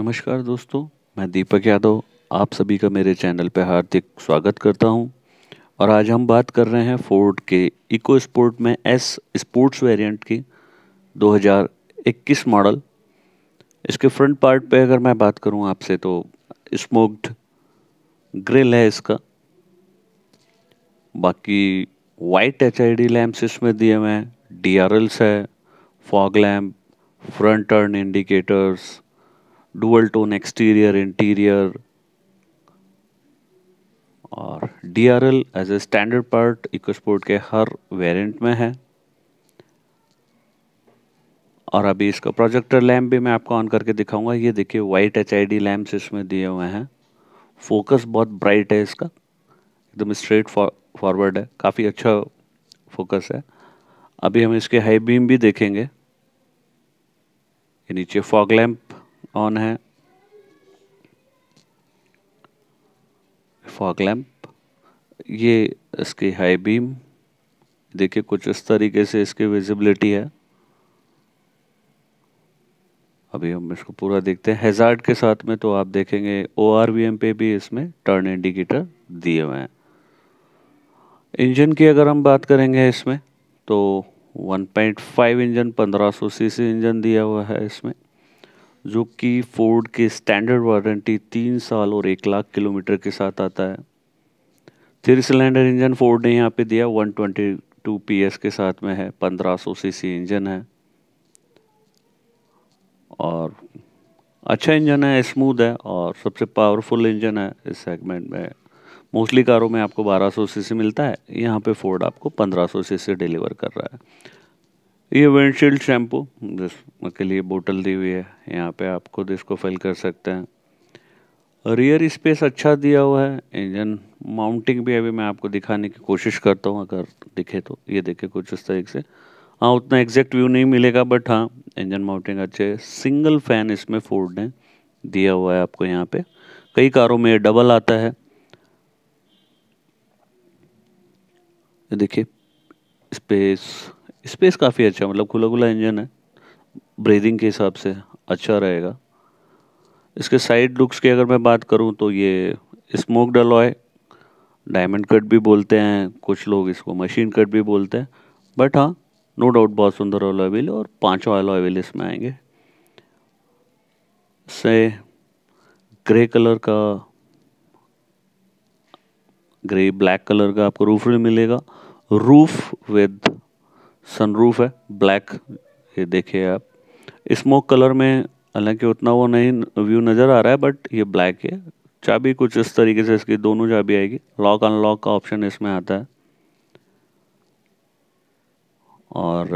नमस्कार दोस्तों, मैं दीपक यादव, आप सभी का मेरे चैनल पर हार्दिक स्वागत करता हूँ। और आज हम बात कर रहे हैं फोर्ड के इको स्पोर्ट में एस स्पोर्ट्स वेरिएंट की 2021 मॉडल इसके फ्रंट पार्ट पे अगर मैं बात करूँ आपसे तो स्मोक्ड ग्रिल है इसका। बाकी white H I D lamps इसमें दिए हुए हैं डी आर एल्स है fog lamp front turn indicators dual tone exterior interior और D R L as a standard part EcoSport के हर वेरिएंट में है। और अभी इसका प्रोजेक्टर लैम्प भी मैं आपको ऑन करके दिखाऊँगा। ये देखिए white H I D lamp इसमें दिए हुए हैं। फोकस बहुत ब्राइट है इसका। एकदम स्ट्रेट फॉरवर्ड है। काफ़ी अच्छा फोकस है। अभी हम इसके हाई बीम भी देखेंगे। ये नीचे फॉग लैम्प ऑन है। फॉग लैम्प ये इसकी हाई बीम देखिए, कुछ इस तरीके से इसकी विजिबिलिटी है। अभी हम इसको पूरा देखते हैं। हेजार्ड के साथ में तो आप देखेंगे ओ आर वी एम पे भी इसमें टर्न इंडिकेटर दिए हुए हैं। इंजन की अगर हम बात करेंगे इसमें तो 1.5 इंजन 1500 सीसी इंजन दिया हुआ है इसमें। जो कि फोर्ड की स्टैंडर्ड वारंटी तीन साल और एक लाख किलोमीटर के साथ आता है। थ्री सिलेंडर इंजन फोर्ड ने यहाँ पे दिया 122 पीएस के साथ में है 1500 सीसी इंजन है। और अच्छा इंजन है स्मूथ है और सबसे पावरफुल इंजन है इस सेगमेंट में। मोस्टली कारों में आपको 1200 सीसी मिलता है, यहाँ पे फोर्ड आपको 1500 सीसी डिलीवर कर रहा है। ये विंडशील्ड शैम्पू जिसके लिए बोतल दी हुई है। यहाँ पे आप खुद इसको फिल कर सकते हैं। रियर स्पेस अच्छा दिया हुआ है। इंजन माउंटिंग भी अभी मैं आपको दिखाने की कोशिश करता हूँ। अगर दिखे तो। ये देखे कुछ इस तरीके से। हाँ उतना एग्जैक्ट व्यू नहीं मिलेगा बट हाँ इंजन माउंटिंग अच्छे सिंगल फ़ैन इसमें फोर्ड ने दिया हुआ है आपको यहाँ पे। कई कारों में डबल आता है। देखिए स्पेस स्पेस काफ़ी अच्छा मतलब खुला खुला इंजन है। ब्रीदिंग के हिसाब से अच्छा रहेगा। इसके साइड लुक्स की अगर मैं बात करूँ तो ये स्मोक डलॉय डायमंड कट भी बोलते हैं, कुछ लोग इसको मशीन कट भी बोलते हैं। बट हाँ नो डाउट बहुत सुंदर अलॉय व्हील और पाँचों अलॉय व्हील इसमें आएँगे। से ग्रे कलर का ग्रे ब्लैक कलर का आपको रूफ मिलेगा। रूफ विद सनरूफ है ब्लैक ये देखिए आप। स्मोक कलर में हालाँकि उतना वो नहीं व्यू नज़र आ रहा है बट ये ब्लैक है। चाबी कुछ इस तरीके से इसकी दोनों चाबी आएगी। लॉक अनलॉक का ऑप्शन इसमें आता है। और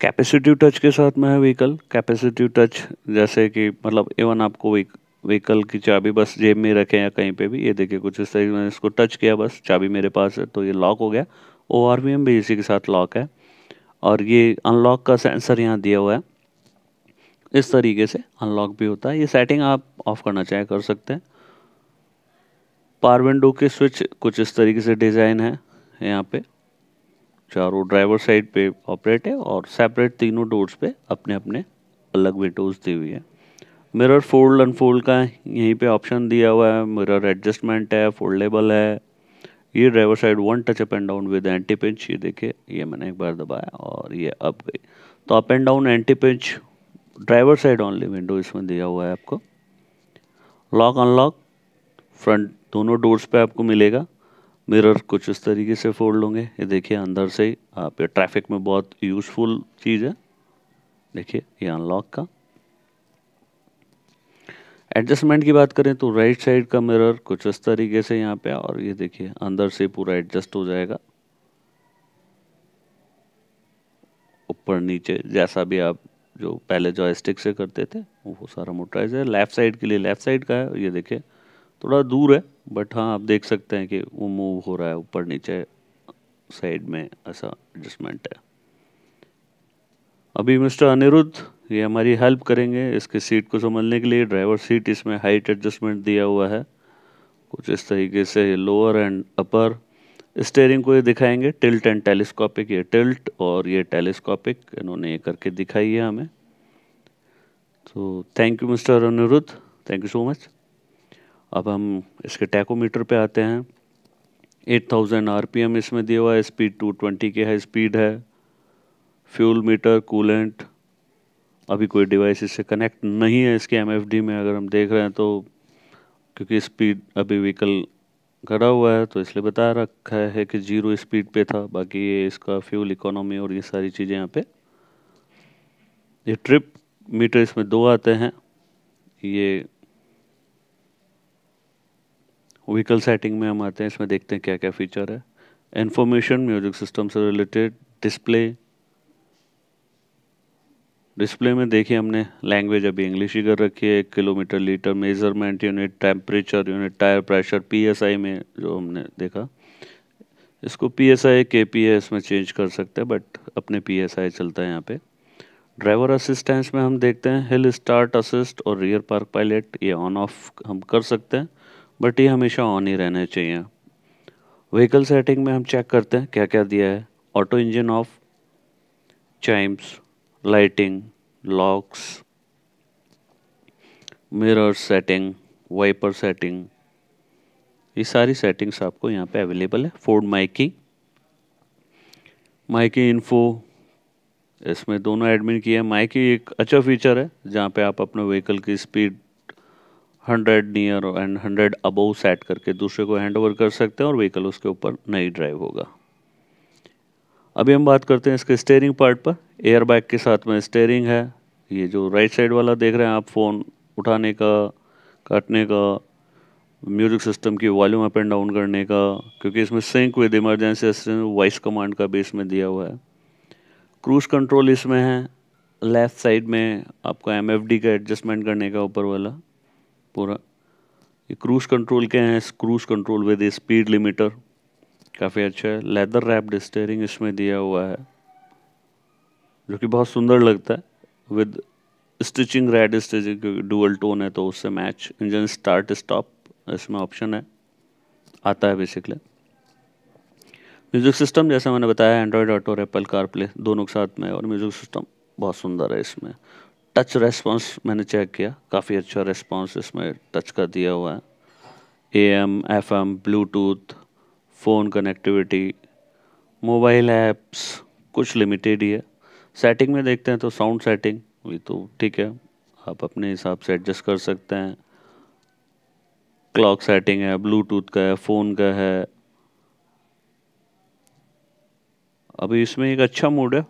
कैपेसिटिव uh, टच के साथ में है व्हीकल कैपेसिटिव टच जैसे कि मतलब इवन आपको व्हीकल की चाबी बस जेब में रखें या कहीं पे भी ये देखिए कुछ इस तरीके से इसको टच किया बस चाबी मेरे पास है तो ये लॉक हो गया। ओ आर वी एम भी इसी के साथ लॉक है। और ये अनलॉक का सेंसर यहाँ दिया हुआ है। इस तरीके से अनलॉक भी होता है। ये सेटिंग आप ऑफ़ करना चाहे, कर सकते हैं। पार विंडो के स्विच कुछ इस तरीके से डिज़ाइन है यहाँ पे। चारों ड्राइवर साइड पे ऑपरेट है और सेपरेट तीनों डोर्स पे अपने अपने अलग विंडोज़ दी हुई है। मिरर फोल्ड अनफोल्ड का यहीं पे ऑप्शन दिया हुआ है। मिरर एडजस्टमेंट है फोल्डेबल है। ये driver side one touch up and down with anti pinch ये देखिए, ये मैंने एक बार दबाया और ये अप गई। तो up and down anti pinch driver side only window इसमें दिया हुआ है आपको। लॉक अनलॉक फ्रंट दोनों डोर्स पे आपको मिलेगा। मिरर कुछ इस तरीके से फोल्ड होंगे। ये देखिए, अंदर से ही, आप ये ट्रैफ़िक में बहुत यूज़फुल चीज़ है। देखिए, ये अनलॉक का। एडजस्टमेंट की बात करें तो राइट साइड का मिरर कुछ इस तरीके से यहाँ पे, और ये देखिए, अंदर से पूरा एडजस्ट हो जाएगा। ऊपर नीचे जैसा भी आप जो पहले जॉयस्टिक से करते थे, वो सारा मोटराइज है। लेफ़्ट साइड के लिए लेफ़्ट साइड का है, ये देखिए, थोड़ा दूर है बट हाँ आप देख सकते हैं कि वो मूव हो रहा है ऊपर नीचे साइड में, ऐसा एडजस्टमेंट है। अभी मिस्टर अनिरुद्ध ये हमारी हेल्प करेंगे इसके सीट को समझने के लिए। ड्राइवर सीट इसमें हाइट एडजस्टमेंट दिया हुआ है। कुछ इस तरीके से लोअर एंड अपर स्टेयरिंग को ये दिखाएँगे। टिल्ट एंड टेलीस्कोपिक ये टिल्ट और ये टेलीस्कोपिक इन्होंने ये करके दिखाई है हमें। तो thank you mister Aniruddh thank you so much अब हम इसके टैकोमीटर पे आते हैं। 8000 आरपीएम इसमें दिया हुआ है। स्पीड 220 के है स्पीड है। फ्यूल मीटर कूलेंट अभी कोई डिवाइस इससे कनेक्ट नहीं है इसके एमएफडी में, अगर हम देख रहे हैं तो क्योंकि स्पीड अभी व्हीकल खड़ा हुआ है तो इसलिए बता रखा है कि ज़ीरो स्पीड पे था। बाकी ये इसका फ्यूल इकोनॉमी और ये सारी चीज़ें यहाँ पे। ये ट्रिप मीटर इसमें दो आते हैं। ये व्हीकल सेटिंग में हम आते हैं, इसमें देखते हैं क्या क्या फीचर है। इन्फॉर्मेशन म्यूज़िक सिस्टम से रिलेटेड डिस्प्ले डिस्प्ले में देखिए हमने, लैंग्वेज अभी इंग्लिश ही कर रखी है, एक kilometre litre, measurement unit temperature unit tyre pressure PSI में जो हमने देखा, इसको पीएसआई केपीएस में चेंज कर सकते हैं बट अपने पीएसआई चलता है यहाँ पे। ड्राइवर असिस्टेंस में हम देखते हैं हिल स्टार्ट असिस्ट और रियर पार्क पायलट ये ऑन ऑफ़ हम कर सकते हैं बट ये हमेशा ऑन ही रहने चाहिए। व्हीकल सेटिंग में हम चेक करते हैं क्या क्या दिया है auto engine off chimes lighting locks mirror setting wiper setting ये सारी सेटिंग्स आपको यहाँ पे अवेलेबल है। फोर्ड माइकी माइकी इन्फो इसमें दोनों एडमिन किए हैं। माइकी एक अच्छा फीचर है, जहाँ पे आप अपने व्हीकल की speed 100 near and 100 above set करके दूसरे को हैंड ओवर कर सकते हैं और व्हीकल उसके ऊपर नहीं ड्राइव होगा। अभी हम बात करते हैं इसके स्टेयरिंग पार्ट पर एयर बैग के साथ में स्टेयरिंग है, ये जो राइट साइड वाला देख रहे हैं आप फ़ोन उठाने का, काटने का म्यूज़िक सिस्टम की वॉल्यूम अप एंड डाउन करने का, क्योंकि इसमें sync with emergency assistant voice command का भी इसमें दिया हुआ है। क्रूज़ कंट्रोल इसमें है लेफ़्ट साइड में आपको एमएफडी का एडजस्टमेंट करने का ऊपर वाला, पूरा। ये क्रूज़ कंट्रोल के हैं cruise control with speed limiter काफ़ी अच्छा है। लेदर रैप्ड स्टेयरिंग इसमें दिया हुआ है, जो कि बहुत सुंदर लगता है। With stitching red stitching dual tone है तो उससे मैच इंजन स्टार्ट स्टॉप इसमें ऑप्शन है। आता है बेसिकली म्यूज़िक सिस्टम जैसा मैंने बताया एंड्रॉयड ऑटो और एप्पल कार प्ले दोनों के साथ में और म्यूज़िक सिस्टम बहुत सुंदर है इसमें। टच रेस्पॉन्स मैंने चेक किया, काफ़ी अच्छा रेस्पॉन्स इसमें टच का दिया हुआ है। A M F M Bluetooth phone connectivity mobile apps कुछ लिमिटेड ही है। सेटिंग में देखते हैं तो साउंड सेटिंग भी तो ठीक है। आप अपने हिसाब से एडजस्ट कर सकते हैं। क्लॉक सेटिंग है ब्लूटूथ का है फ़ोन का है। अभी इसमें एक अच्छा मोड है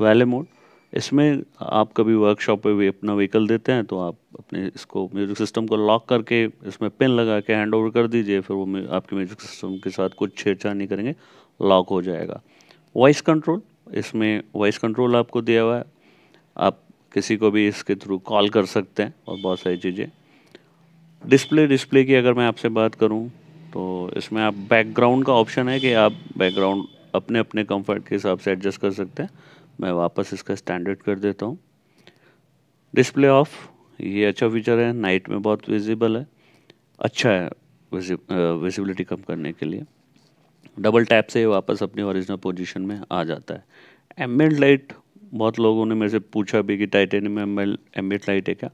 वैले मोड इसमें आप कभी वर्कशॉप पे भी अपना व्हीकल देते हैं तो आप अपने इसको म्यूज़िक सिस्टम को लॉक करके इसमें पिन लगा के हैंड ओवर कर दीजिए, फिर वो आपके म्यूज़िक सिस्टम के साथ कुछ छेड़छाड़ नहीं करेंगे लॉक हो जाएगा। वॉइस कंट्रोल इसमें वॉइस कंट्रोल आपको दिया हुआ है। आप किसी को भी इसके थ्रू कॉल कर सकते हैं और बहुत सारी चीज़ें। डिस्प्ले डिस्प्ले की अगर मैं आपसे बात करूँ तो इसमें आप बैकग्राउंड का ऑप्शन है कि आप बैकग्राउंड अपने अपने कंफर्ट के हिसाब से एडजस्ट कर सकते हैं। मैं वापस इसका स्टैंडर्ड कर देता हूँ। डिस्प्ले ऑफ़ ये अच्छा फीचर है नाइट में बहुत विजिबल है। अच्छा है विजिबिलिटी कम करने के लिए। डबल टैप से वापस अपनी ओरिजिनल पोजीशन में आ जाता है। एम्बियंट लाइट बहुत लोगों ने मेरे से पूछा भी कि टाइटेनियम में एम्बियंट लाइट है क्या?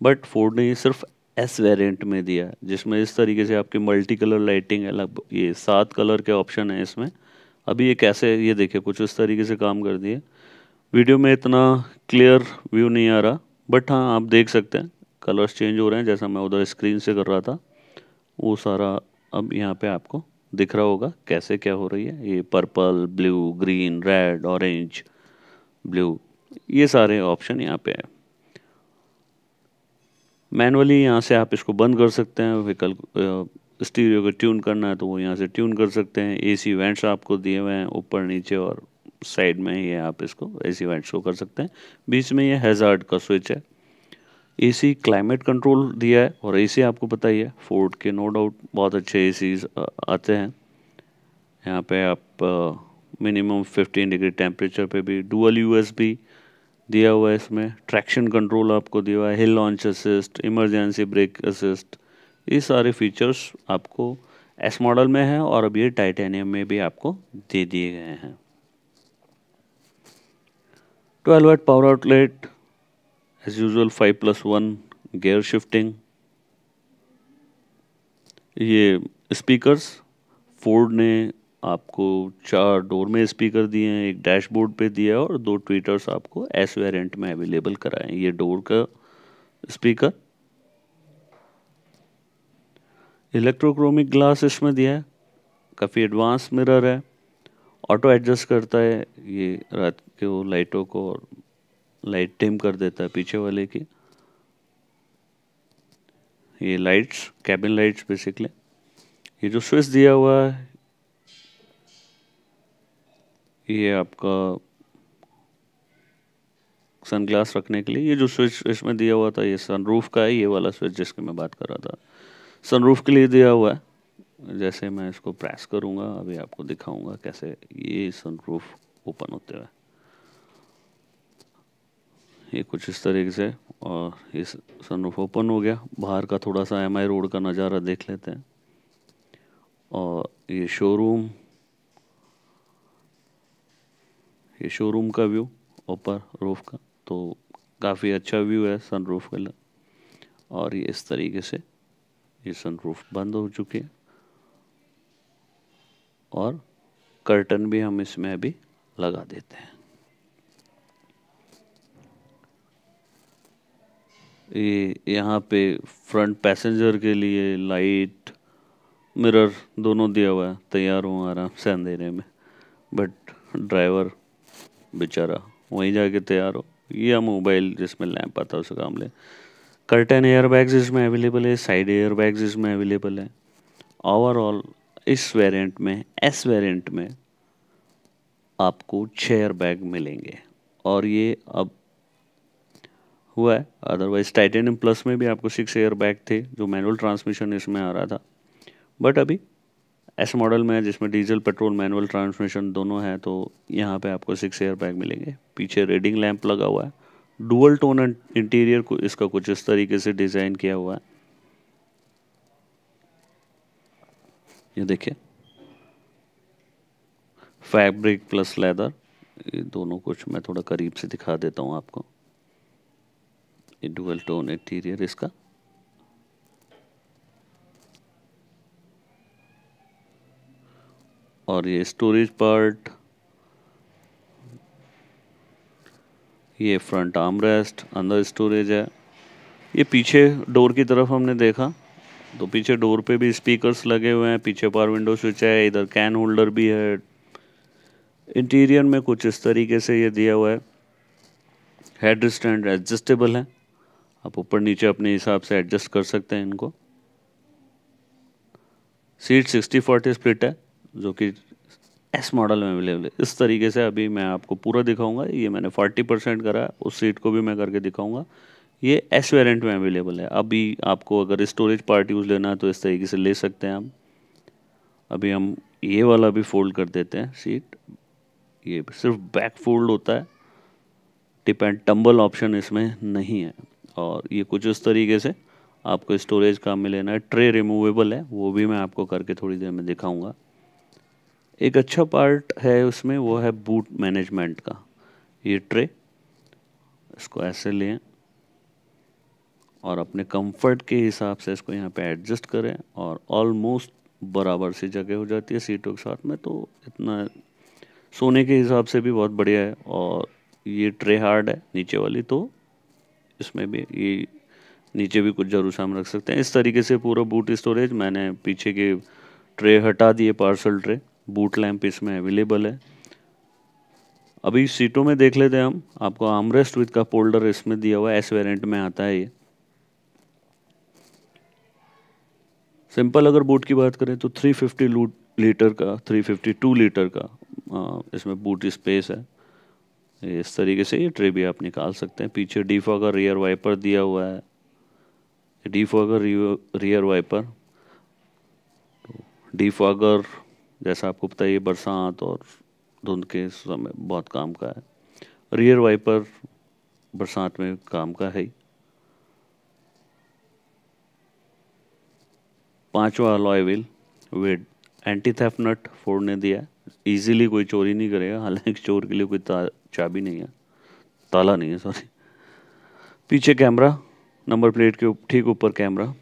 बट फोर्ड ने ये सिर्फ़ एस वेरिएंट में दिया है, जिसमें इस तरीके से आपकी मल्टी कलर लाइटिंग है। लगभग ये सात कलर के ऑप्शन है इसमें। अभी ये कैसे, ये देखिए, कुछ इस तरीके से काम कर दिए। वीडियो में इतना क्लियर व्यू नहीं आ रहा बट हाँ आप देख सकते हैं कलर्स चेंज हो रहे हैं, जैसा मैं उधर स्क्रीन से कर रहा था, वो सारा अब यहाँ पे आपको दिख रहा होगा, कैसे क्या हो रही है, ये purple blue green red orange blue ये सारे ऑप्शन यहाँ पे है। मैनुअली यहाँ से आप इसको बंद कर सकते हैं व्हीकल स्टीरियो को ट्यून करना है तो वो यहाँ से ट्यून कर सकते हैं एसी वेंट्स आपको दिए हुए हैं, ऊपर, नीचे और साइड में ही आप इसको एसी वेंट्स को कर सकते हैं। बीच में ये हैज़ार्ड का स्विच है। एसी क्लाइमेट कंट्रोल दिया है और एसी आपको पता ही है फोर्ड के नो डाउट बहुत अच्छे ए आते हैं। यहाँ पे आप मिनिमम 15 डिग्री टेम्परेचर पे भी डुअल यूएसबी दिया हुआ है इसमें। ट्रैक्शन कंट्रोल आपको दिया हुआ है hill launch assist emergency brake assist ये सारे फीचर्स आपको एस मॉडल में है और अब ये टाइटेनियम में भी आपको दे दिए गए हैं। 12 watt power outlet as usual five plus one gear shifting ये स्पीकर्स फोर्ड ने आपको चार डोर में स्पीकर दिए हैं, एक डैशबोर्ड पे दिया है और दो ट्वीटर्स आपको एस वेरिएंट में अवेलेबल कराए ये डोर का स्पीकर इलेक्ट्रोक्रोमिक ग्लास इसमें दिया है। काफ़ी एडवांस मिरर है। ऑटो एडजस्ट करता है, ये रात के वो लाइटों को और लाइट टिम कर देता है पीछे वाले की। ये लाइट्स कैबिन लाइट्स बेसिकली ये जो स्विच दिया हुआ है, ये आपका सनग्लास रखने के लिए। ये जो स्विच इसमें दिया हुआ था, ये सनरूफ का है, ये वाला स्विच जिसकी मैं बात कर रहा था। सनरूफ के लिए दिया हुआ है। जैसे मैं इसको प्रेस करूँगा, अभी आपको दिखाऊँगा कैसे ये सनरूफ ओपन होते हुए ये कुछ इस तरीके से, और ये सनरूफ ओपन हो गया। बाहर का थोड़ा सा एमआई रोड का नज़ारा देख लेते हैं। और ये शोरूम ये शोरूम का व्यू ऊपर रूफ का। तो काफ़ी अच्छा व्यू है सनरूफ का। और ये इस तरीके से ये सनरूफ बंद हो चुके हैं। और कर्टन भी हम इसमें अभी लगा देते हैं। ये यहाँ पे फ्रंट पैसेंजर के लिए लाइट मिरर दोनों दिया हुआ है, तैयार हूँ आराम से अंधेरे में। बट ड्राइवर बेचारा वहीं जाके तैयार हो। या मोबाइल जिसमें लैंप आता है उसका काम ले। कर्टन एयर बैग्स इसमें अवेलेबल है साइड एयर बैग्स इसमें अवेलेबल है। ओवरऑल इस वेरिएंट में एस वेरिएंट में आपको छः एयर बैग मिलेंगे। और ये अब हुआ है। अदरवाइज़ टाइटेनियम प्लस में भी आपको सिक्स एयर बैग थे, जो मैनुअल ट्रांसमिशन इसमें आ रहा था। बट अभी एस मॉडल में है, जिसमें डीजल पेट्रोल मैनुअल ट्रांसमिशन दोनों है तो यहाँ पे आपको सिक्स एयर बैग मिलेंगे। पीछे रेडिंग लैंप लगा हुआ है। डुअल टोन इंटीरियर को इसका कुछ इस तरीके से डिज़ाइन किया हुआ है। ये देखिए। फैब्रिक प्लस लेदर ये दोनों कुछ मैं थोड़ा करीब से दिखा देता हूँ आपको। ये डुअल टोन इंटीरियर इसका। और ये स्टोरेज पार्ट ये फ्रंट आर्म रेस्ट अंदर स्टोरेज है। ये पीछे डोर की तरफ़ हमने देखा। तो पीछे डोर पे भी स्पीकर्स लगे हुए हैं, पीछे पावर विंडो स्विच है, इधर कैन होल्डर भी है। इंटीरियर में कुछ इस तरीके से ये दिया हुआ है। हेड स्टैंड एडजस्टेबल है। आप ऊपर नीचे अपने हिसाब से एडजस्ट कर सकते हैं इनको। सीट सिक्सटी फोर्टी स्प्लिट है, जो कि एस मॉडल में अवेलेबल है। इस तरीके से अभी मैं आपको पूरा दिखाऊँगा। ये मैंने फोर्टी परसेंट करा, उस सीट को भी मैं करके दिखाऊँगा। ये एस वेरिएंट में अवेलेबल है। अभी आपको अगर स्टोरेज पार्ट यूज़ लेना है तो इस तरीके से ले सकते हैं आप। अभी हम ये वाला भी फोल्ड कर देते हैं सीट ये सिर्फ़ बैक फोल्ड होता है। टिप एंड टम्बल ऑप्शन इसमें नहीं है। और ये कुछ उस तरीके से आपको स्टोरेज काम में लेना है। ट्रे रिमूवेबल है, वो भी मैं आपको करके थोड़ी देर में दिखाऊँगा। एक अच्छा पार्ट है उसमें, वो है बूट मैनेजमेंट का। ये ट्रे इसको ऐसे लें। और अपने कंफर्ट के हिसाब से इसको यहाँ पे एडजस्ट करें और ऑलमोस्ट बराबर सी जगह हो जाती है सीटों के साथ में तो इतना सोने के हिसाब से भी बहुत बढ़िया है और ये ट्रे हार्ड है नीचे वाली तो इसमें भी ये नीचे भी कुछ ज़रूर हम रख सकते हैं। इस तरीके से पूरा बूट स्टोरेज मैंने पीछे के ट्रे हटा दिए पार्सल ट्रे बूट लैंप इसमें अवेलेबल है। अभी सीटों में देख लेते हैं हम। आपको आमरेस्ट विद का पोल्डर इसमें दिया हुआ है। एस वेरिएंट में आता है ये। सिंपल अगर बूट की बात करें तो 350 लीटर का 352 लीटर का आ, इसमें बूट स्पेस है। इस तरीके से ये ट्रे भी आप निकाल सकते हैं। पीछे डीफा का रियर वाइपर दिया हुआ है। डीफा का रियर वाइपर डीफॉगर जैसा आपको पता है ये बरसात और धुंध के समय बहुत काम का है। रियर वाइपर बरसात में काम का है ही। पांचवा alloy wheel with anti theft nut फोड़ने दिया इजीली कोई चोरी नहीं करेगा, हालाँकि चोर के लिए कोई चाबी नहीं है। ताला नहीं है सॉरी पीछे कैमरा नंबर प्लेट के ठीक ऊपर कैमरा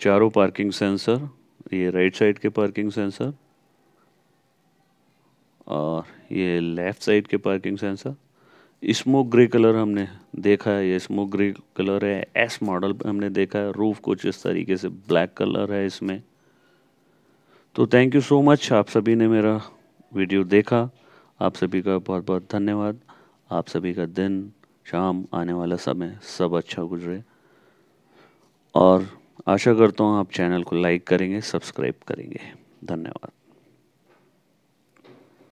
चारों पार्किंग सेंसर ये राइट साइड के पार्किंग सेंसर और ये लेफ़्ट साइड के parking sensor smoke grey colour हमने देखा है, ये स्मोक ग्रे कलर है एस मॉडल हमने देखा है रूफ कुछ इस तरीके से ब्लैक कलर है इसमें। तो थैंक यू सो मच आप सभी ने मेरा वीडियो देखा। आप सभी का बहुत बहुत धन्यवाद। आप सभी का दिन, शाम, आने वाला समय सब अच्छा गुजरे। और आशा करता हूँ आप चैनल को लाइक करेंगे सब्सक्राइब करेंगे। धन्यवाद।